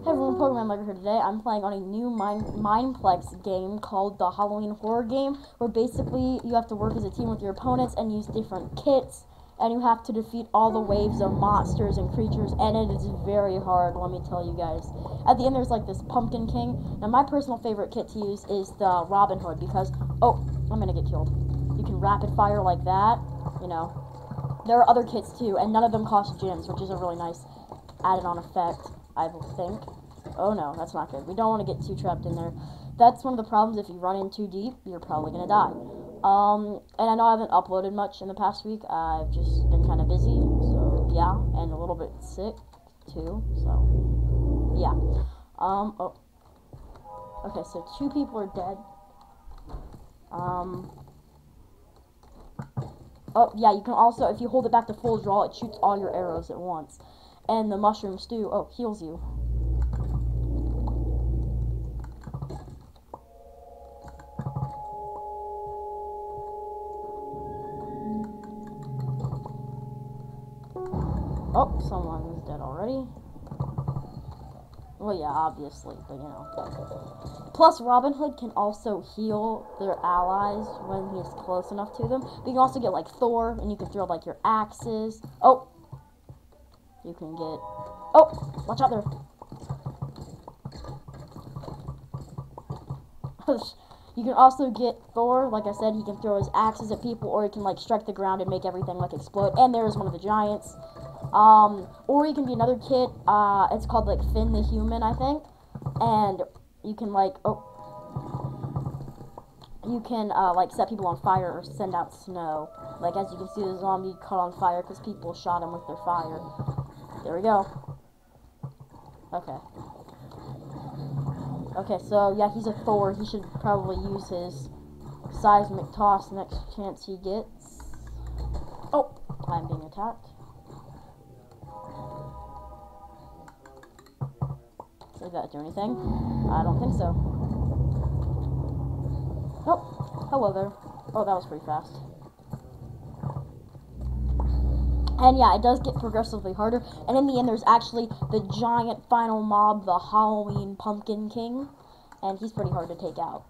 Hey everyone, Pokemon Maker here today. I'm playing on a new Mineplex game called the Halloween Horror Game, where basically you have to work as a team with your opponents and use different kits, and you have to defeat all the waves of monsters and creatures, and it is very hard, let me tell you guys. At the end there's like this Pumpkin King. Now my personal favorite kit to use is the Robin Hood, because, oh, I'm gonna get killed. You can rapid fire like that, you know. There are other kits too, and none of them cost gems, which is a really nice added on effect. I think. Oh no, that's not good. We don't want to get too trapped in there. That's one of the problems. If you run in too deep, you're probably going to die. Um, and I know I haven't uploaded much in the past week. I've just been kind of busy, so yeah, and a little bit sick too. So yeah. Um. Oh. Okay, so two people are dead. Um. Oh yeah, you can also if you hold it back to full draw, it shoots all your arrows at once. And the mushroom stew, oh, heals you. Oh, someone is dead already. Well, yeah, obviously, but you know. Plus, Robin Hood can also heal their allies when he's close enough to them. But you can also get, like, Thor, and you can throw, like, your axes. Oh! You can get... Oh! Watch out there! you can also get Thor, like I said, he can throw his axes at people, or he can, like, strike the ground and make everything, like, explode. And there's one of the giants. Um, or you can be another kit, uh, it's called, like, Finn the Human, I think. And you can, like, oh, you can, uh, like, set people on fire or send out snow. Like, as you can see, the zombie caught on fire because people shot him with their fire. There we go. Okay. Okay, so, yeah, he's a Thor. He should probably use his seismic toss next chance he gets. Oh, I'm being attacked. Did that do anything? I don't think so. Oh, hello there. Oh, that was pretty fast. And yeah, it does get progressively harder. And in the end, there's actually the giant final mob, the Halloween Pumpkin King. And he's pretty hard to take out.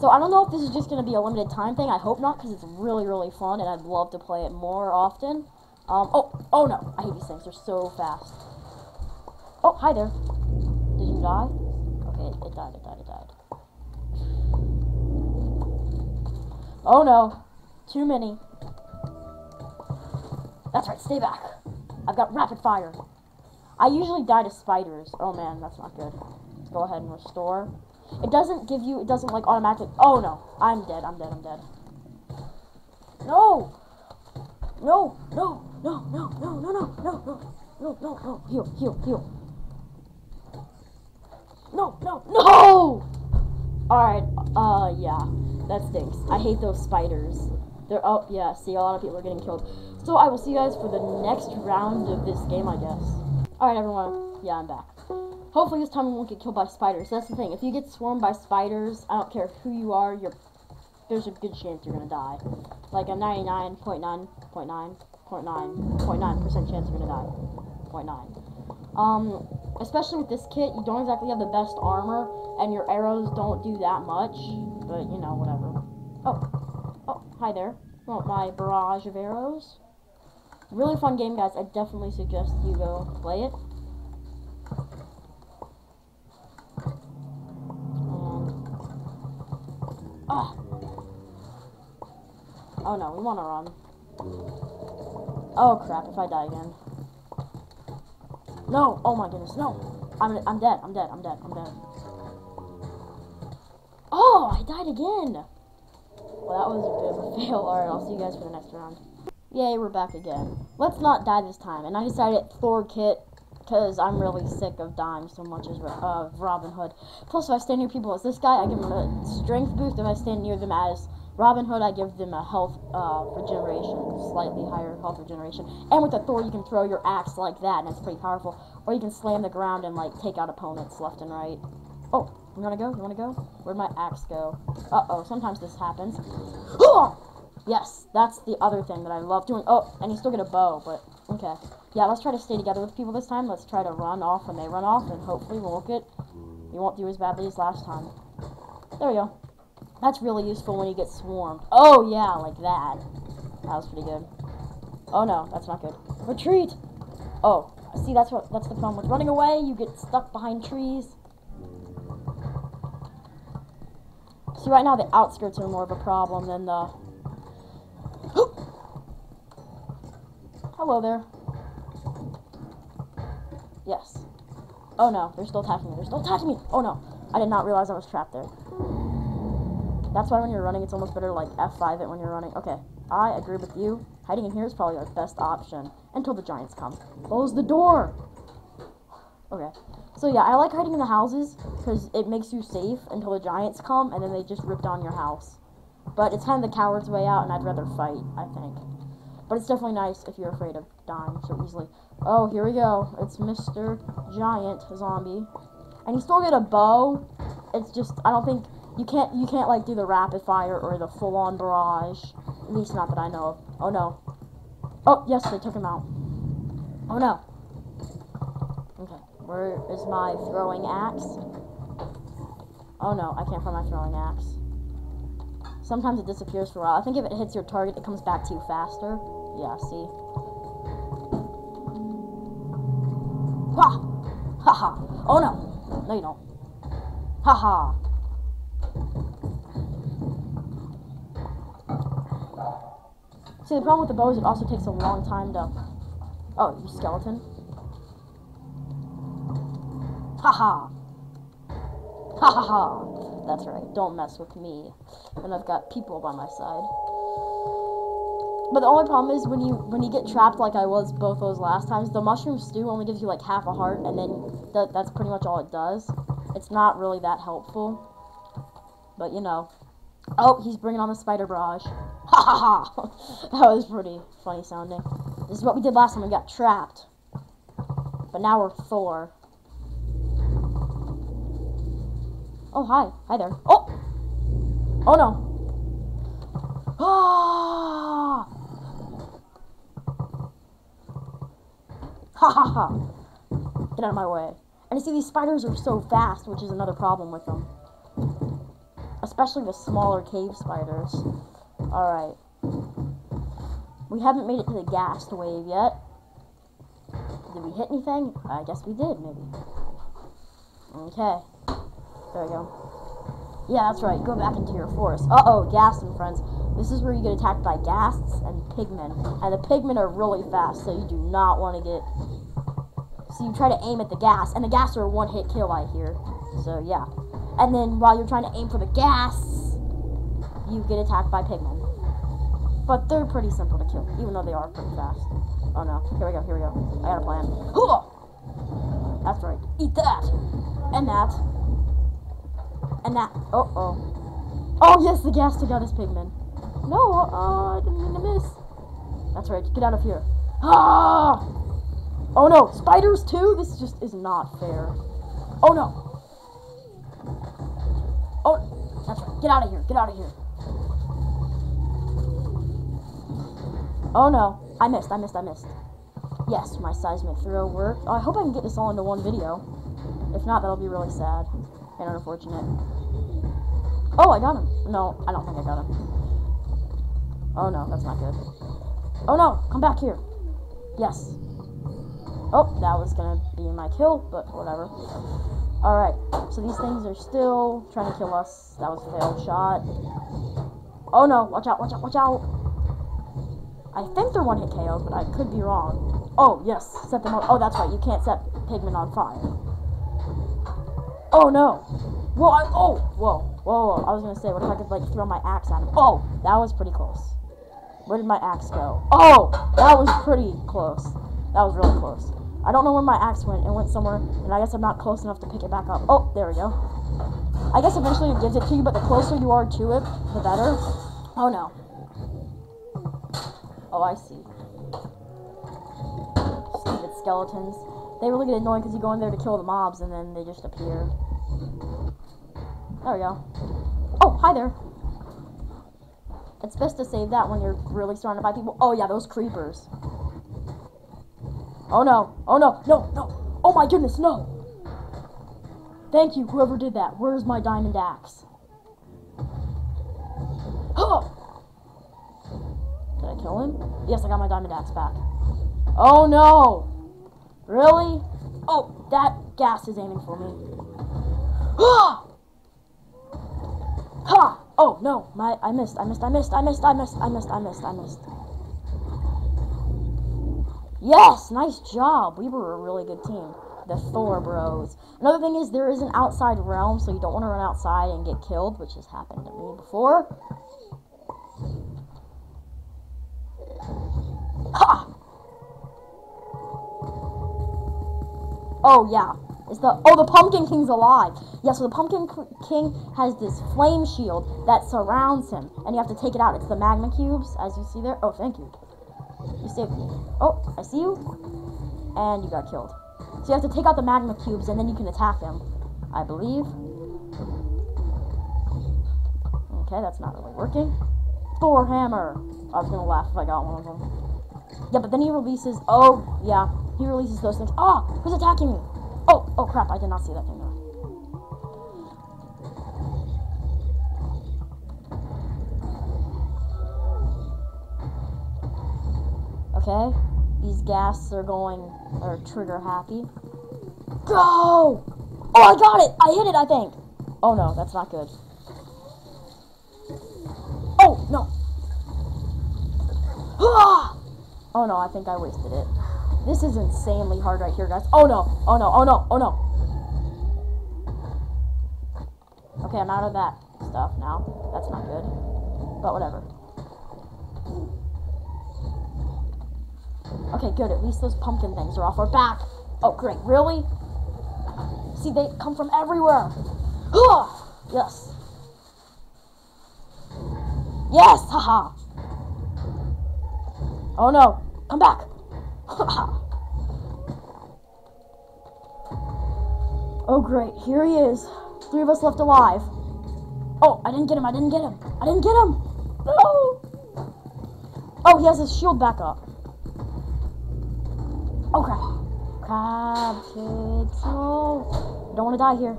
So I don't know if this is just going to be a limited time thing. I hope not, because it's really, really fun, and I'd love to play it more often. Um, oh, oh no, I hate these things. They're so fast. Oh, hi there. Did you die? Okay, it died, it died, it died. Oh no. Too many. That's right, stay back. I've got rapid fire. I usually die to spiders. Oh man, that's not good. Go ahead and restore. It doesn't give you, it doesn't like automatically. Oh no, I'm dead, I'm dead, I'm dead. No! No, no, no, no, no, no, no, no, no, no, no, no, heal, heal, heal. No, no, no! Alright, uh, yeah, that stinks. I hate those spiders. They're, oh, yeah, see, a lot of people are getting killed. So I will see you guys for the next round of this game, I guess. Alright, everyone. Yeah, I'm back. Hopefully this time we won't get killed by spiders. That's the thing. If you get swarmed by spiders, I don't care who you are, you're there's a good chance you're gonna die. Like a 99.9.9.9.9% chance you're gonna die. 0.9. Um, especially with this kit, you don't exactly have the best armor, and your arrows don't do that much, but, you know, whatever. Oh. Hi there. Want my barrage of arrows? Really fun game, guys. I definitely suggest you go play it. Ah. Oh no, we want to run. Oh crap, if I die again. No! Oh my goodness, no! I'm, I'm dead, I'm dead, I'm dead, I'm dead. Oh, I died again! Well, that was a bit of a fail. Alright, I'll see you guys for the next round. Yay, we're back again. Let's not die this time. And I decided Thor kit because I'm really sick of dying so much as uh, Robin Hood. Plus, if I stand near people as this guy, I give them a strength boost. If I stand near them as Robin Hood, I give them a health uh, regeneration, slightly higher health regeneration. And with the Thor, you can throw your axe like that, and it's pretty powerful. Or you can slam the ground and like take out opponents left and right. Oh, you wanna go? You wanna go? Where'd my axe go? Uh-oh, sometimes this happens. Yes, that's the other thing that I love doing. Oh, and you still get a bow, but okay. Yeah, let's try to stay together with people this time. Let's try to run off when they run off, and hopefully we won't get, we won't do as badly as last time. There we go. That's really useful when you get swarmed. Oh yeah, like that. That was pretty good. Oh no, that's not good. Retreat! Oh, see that's what that's the problem with running away, you get stuck behind trees. See right now the outskirts are more of a problem than the Hello there. Yes. Oh no, they're still attacking me. They're still attacking me. Oh no. I did not realize I was trapped there. That's why when you're running, it's almost better to like F5 it when you're running. Okay, I agree with you. Hiding in here is probably our best option until the giants come. Close the door! Okay. So yeah, I like hiding in the houses because it makes you safe until the giants come and then they just rip down your house. But it's kind of the coward's way out and I'd rather fight, I think. But it's definitely nice if you're afraid of dying so easily. Oh, here we go. It's Mr. Giant Zombie. And he still get a bow. It's just, I don't think you can't you can't like do the rapid fire or the full on barrage. At least not that I know of. Oh no. Oh yes, they took him out. Oh no. Okay, where is my throwing axe? Oh no, I can't find my throwing axe. Sometimes it disappears for a while. I think if it hits your target, it comes back to you faster. Yeah, see? Ha! Ha ha! Oh no! No, you don't. Ha ha! See, the problem with the bow is it also takes a long time to... Oh, you skeleton. Haha! Ha ha ha! ha. That's right, don't mess with me. And I've got people by my side. But the only problem is when you when you get trapped like I was both those last times, the mushroom stew only gives you like half a heart, and then th that's pretty much all it does. It's not really that helpful. But you know. Oh, he's bringing on the spider barrage. Ha ha ha! that was pretty funny sounding. This is what we did last time. We got trapped. But now we're Thor. Oh, hi. Hi there. Oh! Oh, no. Ah! Ha ha ha! Get out of my way. And you see, these spiders are so fast, which is another problem with them. Especially the smaller cave spiders. Alright. We haven't made it to the ghast wave yet. Did we hit anything? I guess we did, maybe. Okay. There we go. Yeah, that's right. Go back into your forest. Uh-oh, ghast and friends. This is where you get attacked by ghasts and pigmen. And the pigmen are really fast, so you do not want to get... So you try to aim at the ghast, and the ghasts are a one-hit kill, I hear. So, yeah. And then while you're trying to aim for the ghast, you get attacked by pigmen. But they're pretty simple to kill, even though they are pretty fast. Oh no, here we go, here we go. I got a plan. That's right, eat that! And that. And that. Uh oh. Oh yes, the ghast took out his pigman. No, uh, I didn't mean to miss. That's right, get out of here. Ah! Oh no, spiders too? This just is not fair. Oh no. Oh, that's right, get out of here, get out of here. Oh no. I missed, I missed, I missed. Yes, my seismic throw worked. Oh, I hope I can get this all into one video. If not, that'll be really sad and unfortunate. Oh, I got him. No, I don't think I got him. Oh no, that's not good. Oh no, come back here. Yes. Oh, that was gonna be my kill, but whatever. Alright, so these things are still trying to kill us. That was a failed shot. Oh no, watch out, watch out, watch out. I think they're one-hit KOs, but I could be wrong. Oh, yes, set them on. Oh, that's right, you can't set Pigmen on fire. Oh, no. Whoa, I, oh, whoa, whoa, whoa. I was to say, what if I could, like, throw my axe at him? Oh, that was pretty close. Where did my axe go? Oh, that was pretty close. That was really close. I don't know where my axe went. It went somewhere, and I guess I'm not close enough to pick it back up. Oh, there we go. I guess eventually it gives it to you, but the closer you are to it, the better. Oh, no. Oh, I see. Stupid skeletons. They really get annoying because you go in there to kill the mobs and then they just appear. There we go. Oh, hi there. It's best to save that when you're really surrounded by people. Oh yeah, those creepers. Oh no. Oh no. No, no. Oh my goodness, no. Thank you, whoever did that. Where's my diamond axe? Huh. Did I kill him? Yes, I got my diamond axe back. Oh no! Really? Oh, that ghast is aiming for me. Ha! Ha! Oh no, my I missed, I missed, I missed, I missed, I missed, I missed, I missed, I missed. Yes, nice job. We were a really good team. The Thor Bros. Another thing is there is an outside realm, so you don't want to run outside and get killed, which has happened to me before. Ha! Oh yeah, it's the oh the Pumpkin King's alive. Yeah, so the Pumpkin King has this flame shield that surrounds him, and you have to take it out. It's the magma cubes, as you see there. Oh, thank you. You saved me. Oh, I see you. And you got killed. So you have to take out the magma cubes and then you can attack him. I believe. Okay, that's not really working. Thor hammer. I was gonna laugh if I got one of them. Yeah, but then he releases. Oh, yeah, he releases those things. Oh, who's attacking me? Oh, oh crap! I did not see that thing. Okay, these ghast are going, or trigger happy. Go! Oh, I got it! I hit it, I think. Oh no, that's not good. Oh, no. Ah! Oh no, I think I wasted it. This is insanely hard right here, guys. Oh no, oh no, oh no, oh no. Okay, I'm out of that stuff now. That's not good. But whatever. Okay, good. At least those pumpkin things are off our back. Oh, great. Really? See, they come from everywhere. yes. Yes! Haha! oh no! Come back! oh great, here he is. Three of us left alive. Oh, I didn't get him, I didn't get him. I didn't get him! No! Oh, he has his shield back up. Oh crap. Crab kids. I don't want to die here.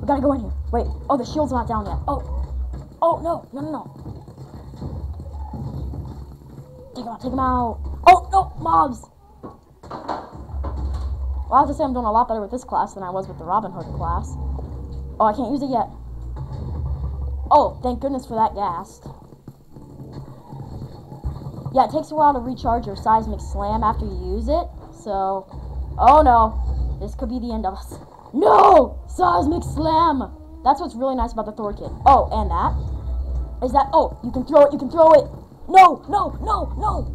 We gotta go in here. Wait. Oh, the shield's not down yet. Oh. Oh, no. No, no, no. Take him out. Take him out. Oh, no. Mobs. Well, I have to say I'm doing a lot better with this class than I was with the Robin Hood class. Oh, I can't use it yet. Oh, thank goodness for that ghast. Yeah, it takes a while to recharge your seismic slam after you use it. So, oh no, this could be the end of us. No! Seismic slam! That's what's really nice about the Thor kit. Oh, and that is that, oh, you can throw it, you can throw it. No, no, no, no!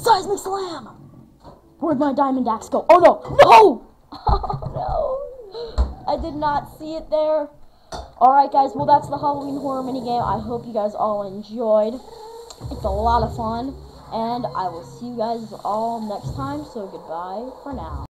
Seismic slam! Where'd my diamond axe go? Oh no, no! Oh no! I did not see it there. Alright guys, well that's the Halloween horror minigame. I hope you guys all enjoyed. It's a lot of fun. And I will see you guys all next time. So goodbye for now.